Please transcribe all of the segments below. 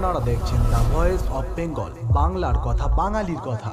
আপনারা দেখছেন the voice of Bengal বাংলার কথা বাঙালির কথা।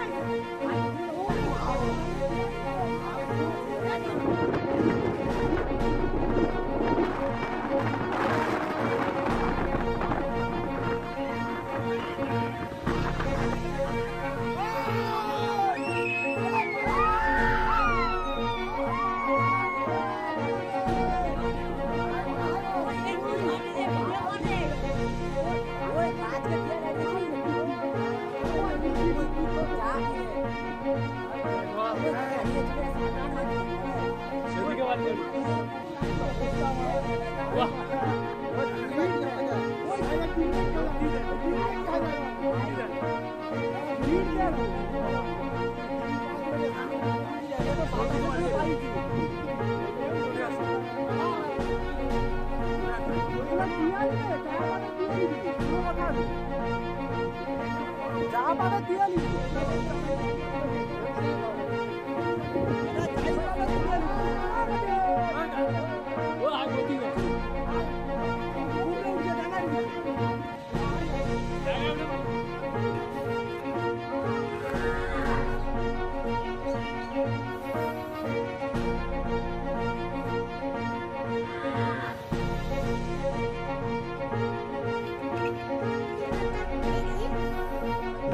ভাই ও ভাই এইটা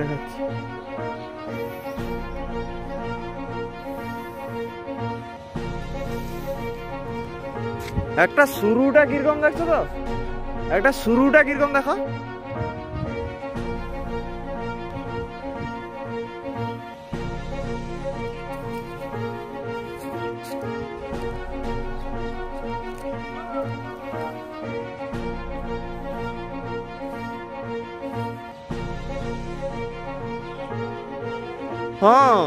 দেখাচ্ছি একটা শুরুটা কীরকম দেখছ তো? একটা শুরুটা কীরকম দেখো হ্যাঁ।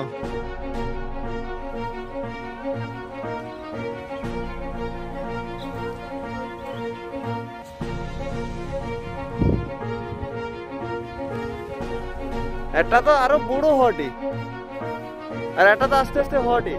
এটা তো আরও বুড়ো হটে আর এটা তো আস্তে আস্তে হটে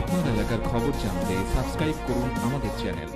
আপনার এলাকার খবর জানতে সাবস্ক্রাইব করুন আমাদের চ্যানেল।